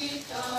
Sita